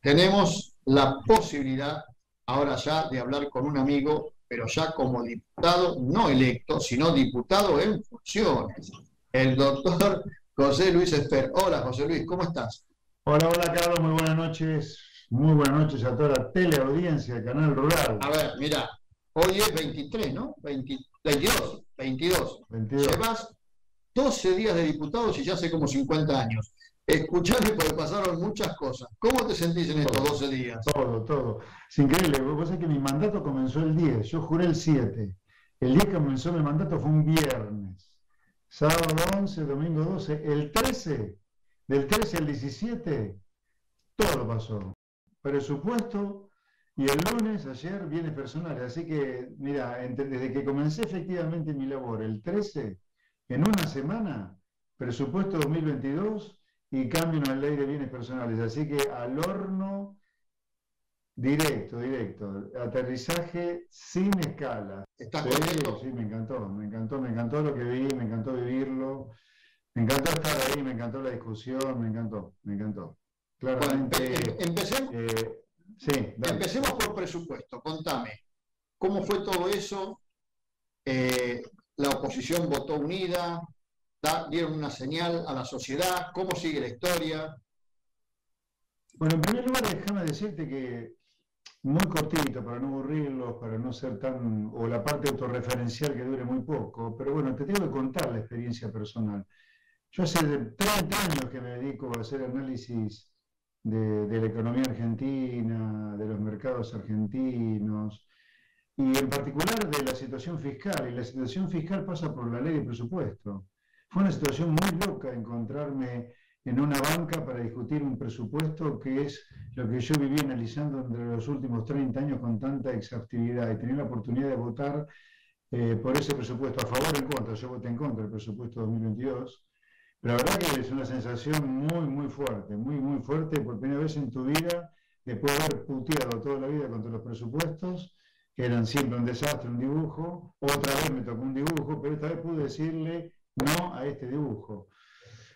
tenemos la posibilidad ahora ya de hablar con un amigo, pero ya como diputado no electo, sino diputado en funciones, el doctor José Luis Esper. Hola José Luis, ¿cómo estás? Hola, hola Carlos, muy buenas noches. Muy buenas noches a toda la teleaudiencia del Canal Rural. A ver, mira, hoy es 23, ¿no? 22, 22. 22. Llevas 12 días de diputados y ya hace como 50 años. Escuchame porque pasaron muchas cosas. ¿Cómo te sentís en estos 12 días? Todo, todo. Es increíble. Lo que pasa es que mi mandato comenzó el 10, yo juré el 7. El día que comenzó mi mandato fue un viernes. Sábado 11, domingo 12. El 13, del 13 al 17, todo pasó. Presupuesto y el lunes, ayer, bienes personales. Así que, mira, desde que comencé efectivamente mi labor, el 13, en una semana, presupuesto 2022 y cambio en la ley de bienes personales. Así que al horno directo, directo. Aterrizaje sin escala. ¿Estás sí, Sí, me encantó, me encantó, me encantó lo que vi, me encantó vivirlo. Me encantó estar ahí, me encantó la discusión, me encantó, me encantó. Claramente. Em, empecemos, eh, sí, empecemos por presupuesto. Contame, ¿cómo fue todo eso? Eh, ¿La oposición votó unida? Dieron una señal a la sociedad? ¿Cómo sigue la historia? Bueno, en primer lugar, déjame decirte que muy cortito, para no aburrirlos, para no ser tan, o la parte autorreferencial que dure muy poco, pero bueno, te tengo que contar la experiencia personal. Yo hace 30 años que me dedico a hacer análisis de, de la economía argentina, de los mercados argentinos, y en particular de la situación fiscal. Y la situación fiscal pasa por la ley de presupuesto. Fue una situación muy loca encontrarme en una banca para discutir un presupuesto que es lo que yo viví analizando entre los últimos 30 años con tanta exhaustividad y tener la oportunidad de votar eh, por ese presupuesto, a favor o en contra. Yo voté en contra del presupuesto 2022. Pero la verdad que es una sensación muy, muy fuerte, muy, muy fuerte por primera vez en tu vida, después de haber puteado toda la vida contra los presupuestos, que eran siempre un desastre, un dibujo. Otra vez me tocó un dibujo, pero esta vez pude decirle no a este dibujo.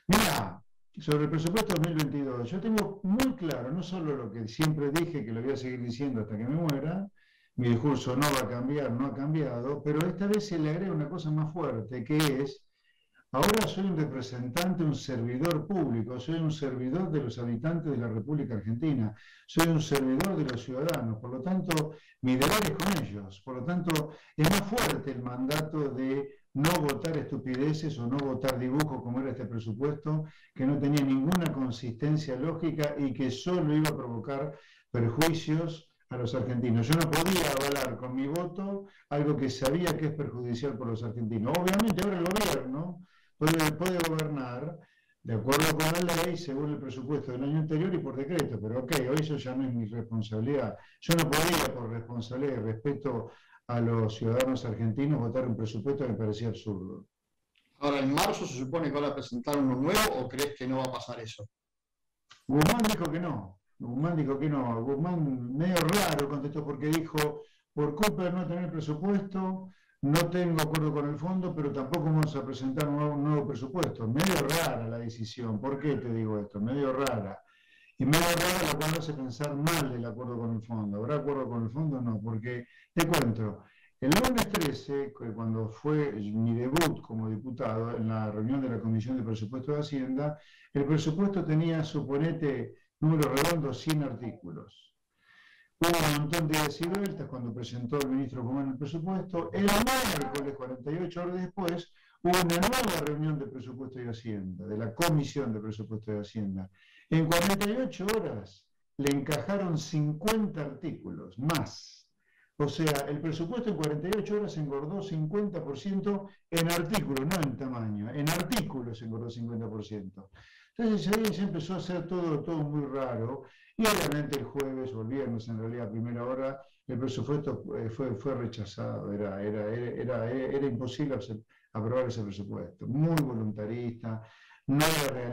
Mira, sobre el presupuesto 2022, yo tengo muy claro, no solo lo que siempre dije, que lo voy a seguir diciendo hasta que me muera, mi discurso no va a cambiar, no ha cambiado, pero esta vez se le agrega una cosa más fuerte, que es, ahora soy un representante, un servidor público, soy un servidor de los habitantes de la República Argentina, soy un servidor de los ciudadanos, por lo tanto, mi deber es con ellos, por lo tanto, es más fuerte el mandato de no votar estupideces o no votar dibujos como era este presupuesto, que no tenía ninguna consistencia lógica y que solo iba a provocar perjuicios a los argentinos. Yo no podía avalar con mi voto algo que sabía que es perjudicial por los argentinos. Obviamente ahora el gobierno puede, puede gobernar de acuerdo con la ley, según el presupuesto del año anterior y por decreto, pero ok, hoy eso ya no es mi responsabilidad. Yo no podía, por responsabilidad y respeto a los ciudadanos argentinos votar un presupuesto que me parecía absurdo. Ahora, ¿en marzo se supone que van a presentar uno nuevo o crees que no va a pasar eso? Guzmán dijo que no. Guzmán dijo que no. Guzmán medio raro contestó porque dijo, por culpa de no tener presupuesto, no tengo acuerdo con el fondo, pero tampoco vamos a presentar un nuevo, un nuevo presupuesto. Medio rara la decisión. ¿Por qué te digo esto? Medio rara. Y me rara la cual hace pensar mal el acuerdo con el fondo. ¿Habrá acuerdo con el fondo? No, porque te cuento, el lunes 13, cuando fue mi debut como diputado en la reunión de la Comisión de Presupuesto de Hacienda, el presupuesto tenía, suponete, número redondo, 100 artículos. Hubo un montón de vueltas cuando presentó el ministro Común el presupuesto. El miércoles, 48 horas después, hubo una nueva reunión de presupuesto de Hacienda, de la Comisión de Presupuesto de Hacienda. En 48 horas le encajaron 50 artículos más. O sea, el presupuesto en 48 horas engordó 50% en artículos, no en tamaño, en artículos engordó 50%. Entonces ahí se empezó a hacer todo, todo muy raro y obviamente el jueves o el viernes, en realidad a primera hora, el presupuesto eh, fue, fue rechazado, era, era, era, era imposible aprobar ese presupuesto, muy voluntarista, no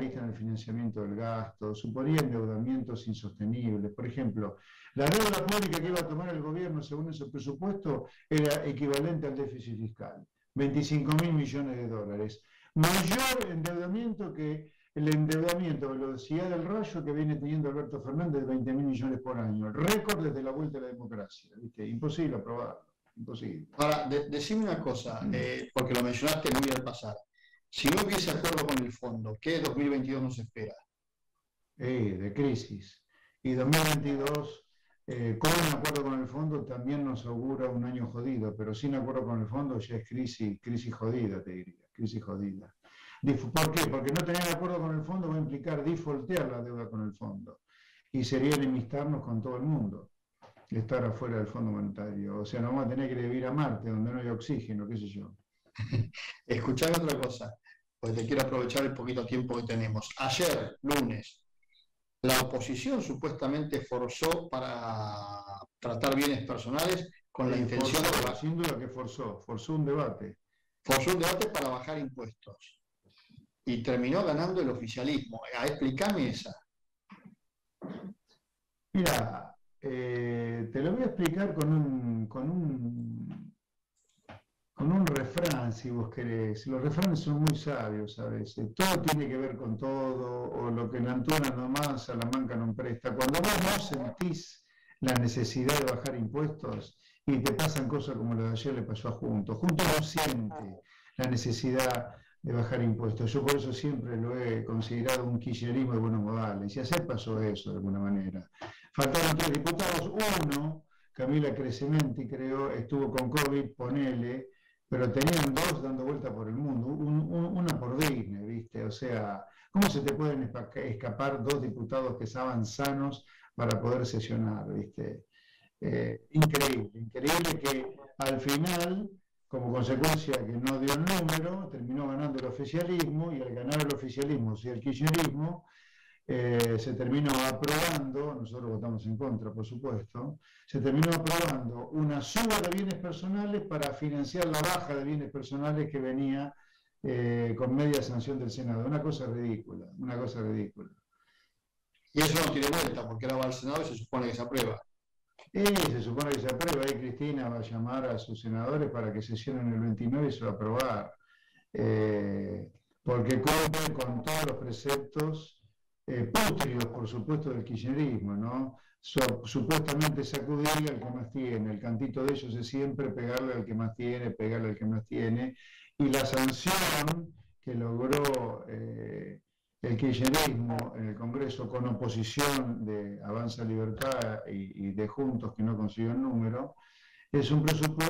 en el financiamiento del gasto, suponía endeudamientos insostenibles. Por ejemplo, la deuda pública que iba a tomar el gobierno según ese presupuesto era equivalente al déficit fiscal, 25 mil millones de dólares. Mayor endeudamiento que el endeudamiento, velocidad del rayo que viene teniendo Alberto Fernández de 20 mil millones por año. Récord desde la vuelta a la democracia. ¿viste? Imposible aprobarlo. Imposible. Ahora, decime una cosa, mm. eh, porque lo mencionaste muy al pasar. Si no hubiese acuerdo con el fondo, ¿qué 2022 nos espera? Eh, de crisis. Y 2022, eh, con un acuerdo con el fondo, también nos augura un año jodido, pero sin acuerdo con el fondo ya es crisis, crisis jodida, te diría, crisis jodida. ¿Por qué? Porque no tener acuerdo con el fondo va a implicar defaultear la deuda con el fondo. Y sería enemistarnos con todo el mundo, estar afuera del Fondo Monetario. O sea, no vamos a tener que vivir a Marte, donde no hay oxígeno, qué sé yo. Escuchar otra cosa, pues te quiero aprovechar el poquito tiempo que tenemos. Ayer, lunes, la oposición supuestamente forzó para tratar bienes personales con la intención de... Sin duda que forzó, forzó un debate. Forzó un debate para bajar impuestos. Y terminó ganando el oficialismo. Explícame esa. Mira, eh, te lo voy a explicar con un, con un con un refrán, si vos querés. Los refranes son muy sabios a veces. Todo tiene que ver con todo, o lo que en Antona nomás, Salamanca no presta. Cuando vos no sentís la necesidad de bajar impuestos y te pasan cosas como lo de ayer le pasó a Juntos. Juntos no siente la necesidad de bajar impuestos. Yo por eso siempre lo he considerado un kirchnerismo de buenos modales. Y ayer pasó eso de alguna manera. Faltaron tres diputados. Uno, Camila Crecementi, creo, estuvo con COVID, ponele pero tenían dos dando vuelta por el mundo, una por Disney, ¿viste? O sea, ¿cómo se te pueden escapar dos diputados que estaban sanos para poder sesionar, ¿viste? Eh, increíble, increíble que al final, como consecuencia que no dio el número, terminó ganando el oficialismo y al ganar el oficialismo, y el kirchnerismo, eh, se terminó aprobando, nosotros votamos en contra, por supuesto, se terminó aprobando una suba de bienes personales para financiar la baja de bienes personales que venía eh, con media sanción del Senado. Una cosa ridícula, una cosa ridícula. Y eso no tiene vuelta, porque ahora va al Senado y se supone que se aprueba. Sí, se supone que se aprueba. Ahí Cristina va a llamar a sus senadores para que sesionen el 29 y se va a aprobar. Eh, porque cumple con todos los preceptos eh, por supuesto, del kirchnerismo, ¿no? supuestamente sacudirle al que más tiene, el cantito de ellos es siempre pegarle al que más tiene, pegarle al que más tiene, y la sanción que logró eh, el kirchnerismo en el Congreso con oposición de Avanza Libertad y, de Juntos que no consiguió el número, es, un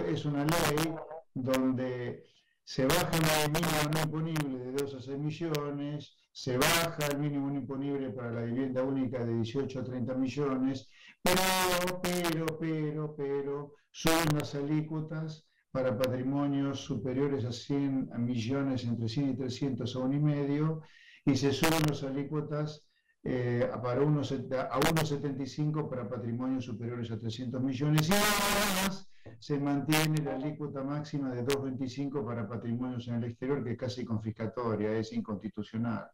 es una ley donde se baja la mínima no imponible de 2 a 6 millones, se baja el mínimo imponible para la vivienda única de 18 a 30 millones, pero, pero, pero, pero, son las alícuotas para patrimonios superiores a 100 millones, entre 100 y 300 a 1,5, y se suben las alícuotas eh, para unos, a 1,75 para patrimonios superiores a 300 millones, y además se mantiene la alícuota máxima de 2,25 para patrimonios en el exterior, que es casi confiscatoria, es inconstitucional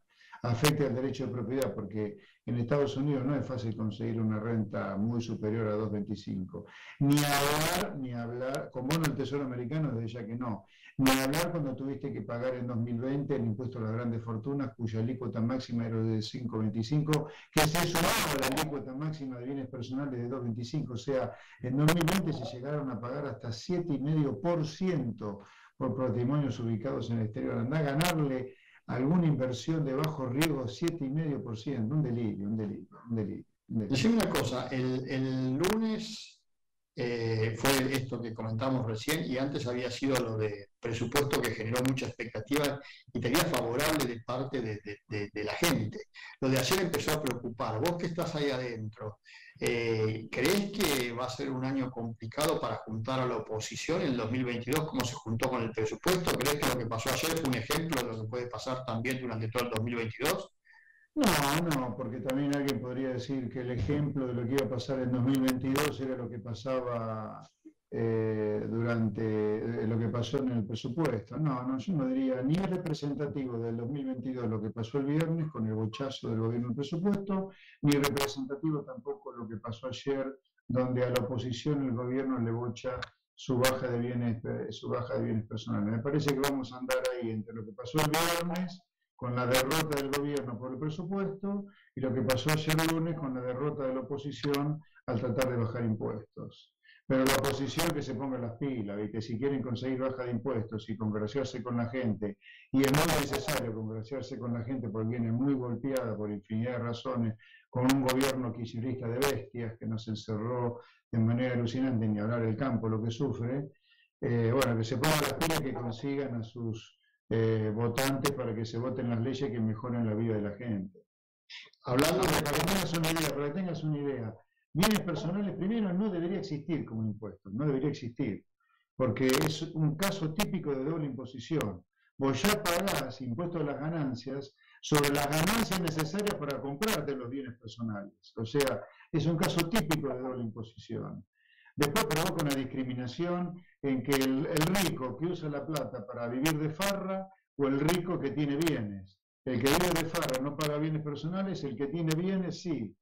afecte al derecho de propiedad, porque en Estados Unidos no es fácil conseguir una renta muy superior a 2.25. Ni hablar, ni hablar, como no el Tesoro Americano, desde ya que no, ni hablar cuando tuviste que pagar en 2020 el impuesto a las grandes fortunas, cuya alícuota máxima era de 5.25, que se sumaba a la alícuota máxima de bienes personales de 2.25. O sea, en 2020 se llegaron a pagar hasta 7,5% por patrimonios ubicados en el exterior. Anda a ganarle alguna inversión de bajo riesgo, 7,5%, un delirio, un delirio, un delirio. Decime una cosa, el, lunes eh, fue esto que comentamos recién y antes había sido lo de presupuesto que generó mucha expectativa y tenía favorable de parte de, la gente. Lo de ayer empezó a preocupar. Vos que estás ahí adentro, eh, ¿crees que va a ser un año complicado para juntar a la oposición en el 2022 como se juntó con el presupuesto? ¿Crees que lo que pasó ayer fue un ejemplo de lo que puede pasar también durante todo el 2022? No, no, porque también alguien podría decir que el ejemplo de lo que iba a pasar en 2022 era lo que pasaba eh, durante eh, lo que pasó en el presupuesto. No, no, yo no diría ni es representativo del 2022 lo que pasó el viernes con el bochazo del gobierno del presupuesto, ni representativo tampoco lo que pasó ayer, donde a la oposición el gobierno le bocha su baja de bienes, su baja de bienes personales. Me parece que vamos a andar ahí entre lo que pasó el viernes con la derrota del gobierno por el presupuesto y lo que pasó ayer lunes con la derrota de la oposición al tratar de bajar impuestos. Pero la oposición que se ponga las pilas, que si quieren conseguir baja de impuestos y congraciarse con la gente, y es muy necesario congraciarse con la gente porque viene muy golpeada por infinidad de razones, con un gobierno kirchnerista de bestias que nos encerró de manera alucinante, ni hablar del campo, lo que sufre, eh, bueno, que se pongan las pilas que consigan a sus eh, votantes para que se voten las leyes que mejoren la vida de la gente. Hablando de, para que tengas una idea, para que tengas una idea, Bienes personales, primero, no debería existir como impuesto, no debería existir, porque es un caso típico de doble imposición. Vos ya pagás impuestos a las ganancias sobre las ganancias necesarias para comprarte los bienes personales. O sea, es un caso típico de doble imposición. Después provoca una discriminación en que el, rico que usa la plata para vivir de farra o el rico que tiene bienes. El que vive de farra no paga bienes personales, el que tiene bienes sí.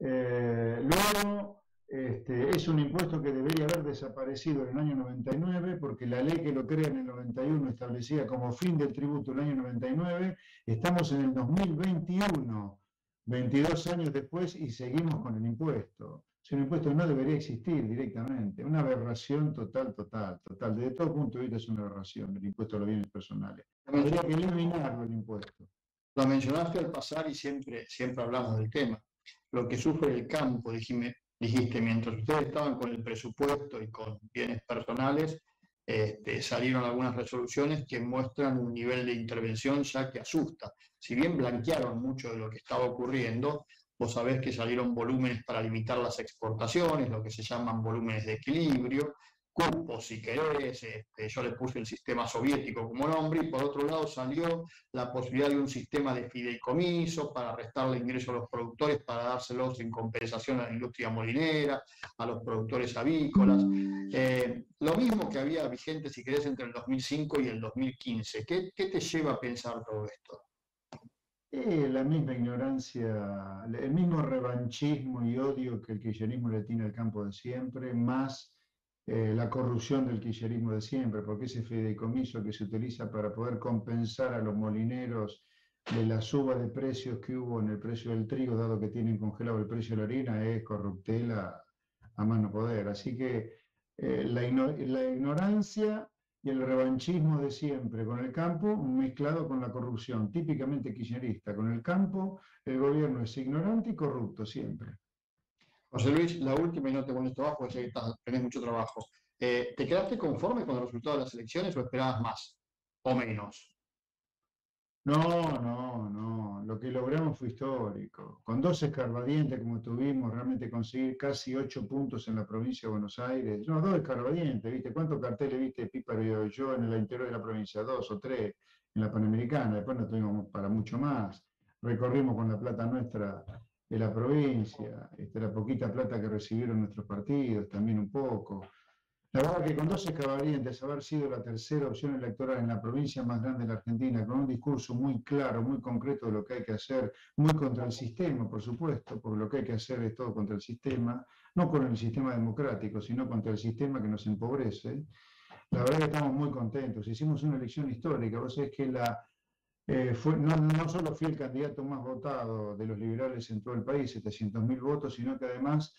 Eh, luego, este, es un impuesto que debería haber desaparecido en el año 99, porque la ley que lo crea en el 91 establecía como fin del tributo el año 99. Estamos en el 2021, 22 años después, y seguimos con el impuesto. Si un impuesto no debería existir directamente, una aberración total, total, total. Desde todo punto de vista es una aberración el impuesto a los bienes personales. Habría que eliminarlo el impuesto. Lo mencionaste al pasar y siempre, siempre hablamos del tema lo que sufre el campo, dijiste, mientras ustedes estaban con el presupuesto y con bienes personales, este, salieron algunas resoluciones que muestran un nivel de intervención ya que asusta. Si bien blanquearon mucho de lo que estaba ocurriendo, vos sabés que salieron volúmenes para limitar las exportaciones, lo que se llaman volúmenes de equilibrio, cupos, si querés, este, yo le puse el sistema soviético como nombre, y por otro lado salió la posibilidad de un sistema de fideicomiso para restarle ingreso a los productores, para dárselos en compensación a la industria molinera, a los productores avícolas. Eh, lo mismo que había vigente, si querés, entre el 2005 y el 2015. ¿Qué, qué te lleva a pensar todo esto? Eh, la misma ignorancia, el mismo revanchismo y odio que el kirchnerismo le tiene al campo de siempre, más eh, la corrupción del kirchnerismo de siempre, porque ese fideicomiso que se utiliza para poder compensar a los molineros de la suba de precios que hubo en el precio del trigo, dado que tienen congelado el precio de la harina, es corruptela a mano poder. Así que eh, la, la ignorancia y el revanchismo de siempre con el campo mezclado con la corrupción, típicamente kirchnerista. Con el campo el gobierno es ignorante y corrupto siempre. José Luis, la última y no te pones trabajo, sé que tenés mucho trabajo. Eh, ¿Te quedaste conforme con el resultado de las elecciones o esperabas más o menos? No, no, no. Lo que logramos fue histórico. Con dos escarbadientes como tuvimos, realmente conseguir casi ocho puntos en la provincia de Buenos Aires. No, dos escarbadientes, ¿viste? ¿Cuántos carteles viste Píparo y yo en el interior de la provincia? Dos o tres en la Panamericana. Después no tuvimos para mucho más. Recorrimos con la plata nuestra de la provincia, este, la poquita plata que recibieron nuestros partidos, también un poco. La verdad que con dos escabarientes, haber sido la tercera opción electoral en la provincia más grande de la Argentina, con un discurso muy claro, muy concreto de lo que hay que hacer, muy contra el sistema, por supuesto, porque lo que hay que hacer es todo contra el sistema, no con el sistema democrático, sino contra el sistema que nos empobrece. La verdad que estamos muy contentos. Hicimos una elección histórica. Vos sabés que la, eh, no, solo fui el candidato más votado de los liberales en todo el país, 700.000 votos, sino que además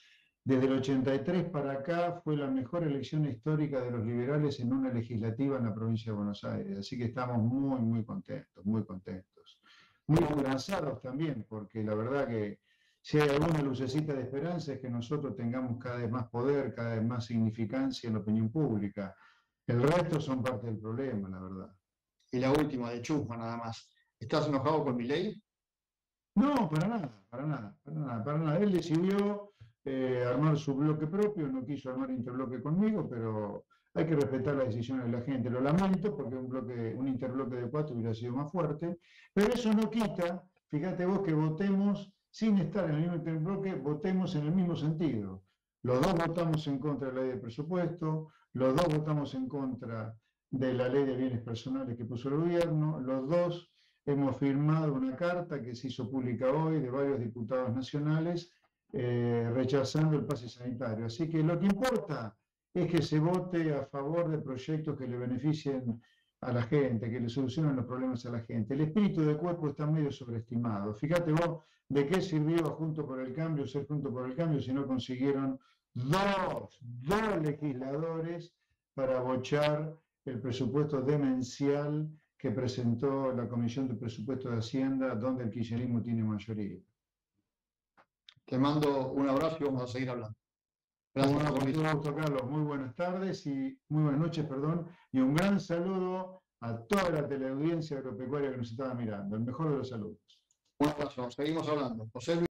desde el 83 para acá fue la mejor elección histórica de los liberales en una legislativa en la provincia de Buenos Aires. Así que estamos muy, muy contentos, muy contentos. Muy esperanzados también, porque la verdad que si hay alguna lucecita de esperanza es que nosotros tengamos cada vez más poder, cada vez más significancia en la opinión pública. El resto son parte del problema, la verdad. Y la última, de Chusma nada más. ¿Estás enojado con mi ley? No, para nada, para nada, para nada, para nada. Él decidió eh, armar su bloque propio, no quiso armar interbloque conmigo, pero hay que respetar las decisiones de la gente. Lo lamento porque un, bloque, un interbloque de cuatro hubiera sido más fuerte, pero eso no quita, fíjate vos, que votemos sin estar en el mismo interbloque, votemos en el mismo sentido. Los dos votamos en contra de la ley de presupuesto, los dos votamos en contra de la ley de bienes personales que puso el gobierno. Los dos hemos firmado una carta que se hizo pública hoy de varios diputados nacionales eh, rechazando el pase sanitario. Así que lo que importa es que se vote a favor de proyectos que le beneficien a la gente, que le solucionen los problemas a la gente. El espíritu de cuerpo está medio sobreestimado. Fíjate vos de qué sirvió Junto por el Cambio ser Junto por el Cambio si no consiguieron dos, dos legisladores para abochar el presupuesto demencial que presentó la Comisión de Presupuesto de Hacienda, donde el kirchnerismo tiene mayoría. Te mando un abrazo y vamos a seguir hablando. Gracias, Carlos. Muy buenas tardes y muy buenas noches, perdón, y un gran saludo a toda la teleaudiencia agropecuaria que nos estaba mirando. El mejor de los saludos. Un abrazo, seguimos hablando. José